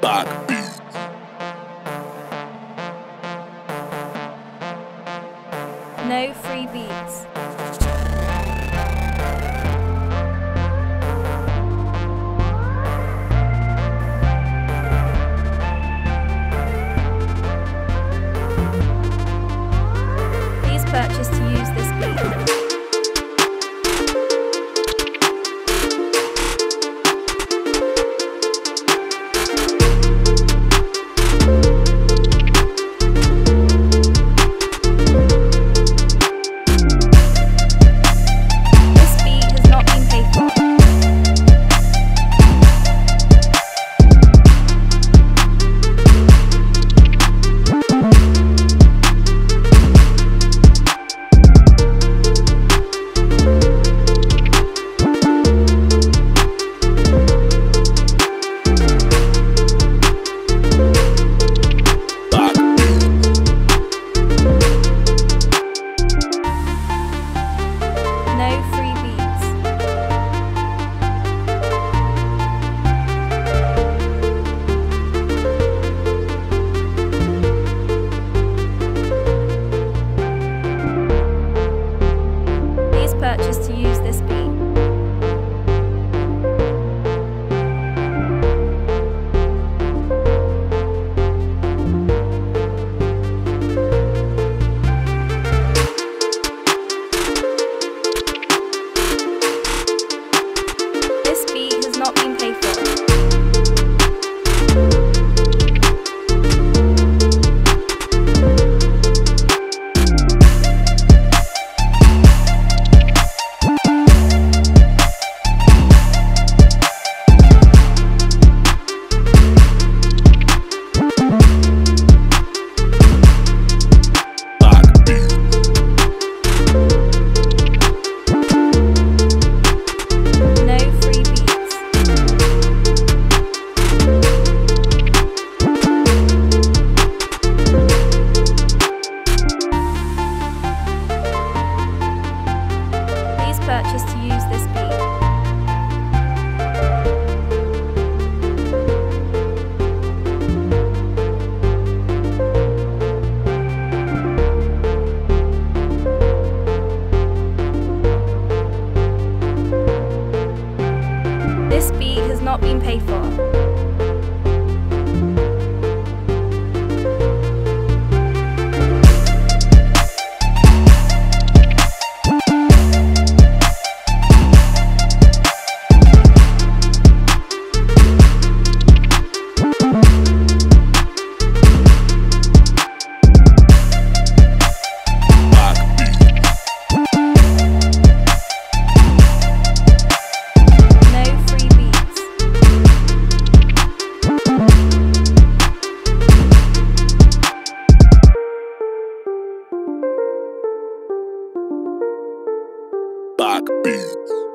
Bak No free beats. Please purchase to use this beat. Use this beat. This beat has not been paid for. Back beats